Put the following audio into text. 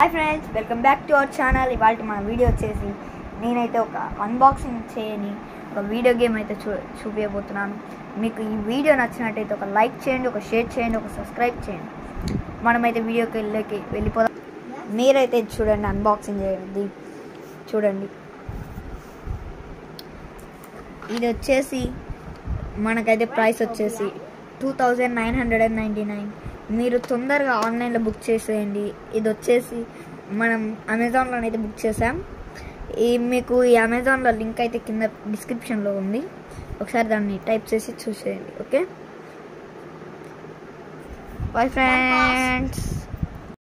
Hi friends welcome back to our channel ఇవాళ మన video వచ్చేసి నేనైతే ఒక అన్బాక్సింగ్ చేయని ఒక వీడియో గేమ్ అయితే చూ చూపించబోతున్నాను మీకు ఈ వీడియో నచ్చినట్టయితే ఒక లైక్ చేయండి ఒక షేర్ చేయండి ఒక సబ్స్క్రైబ్ చేయండి. మనమైతే వీడియోకి వెళ్ళకి వెళ్ళిపోదాం. మీరైతే చూడండి అన్బాక్సింగ్ చేయండి. చూడండి. ఇది వచ్చేసి మనకైతే ప్రైస్ వచ్చేసి two thousand nine hundred and ninety nine మీరు తొందరగా ఆన్లైన్లో బుక్ చేసేయండి. ఇది వచ్చేసి మనం అమెజాన్లో అయితే బుక్ చేసాం ఈ మీకు ఈ అమెజాన్లో లింక్ అయితే కింద డిస్క్రిప్షన్లో ఉంది. ఒకసారి దాన్ని టైప్ చేసి చూసేయండి ఓకే? Bye friends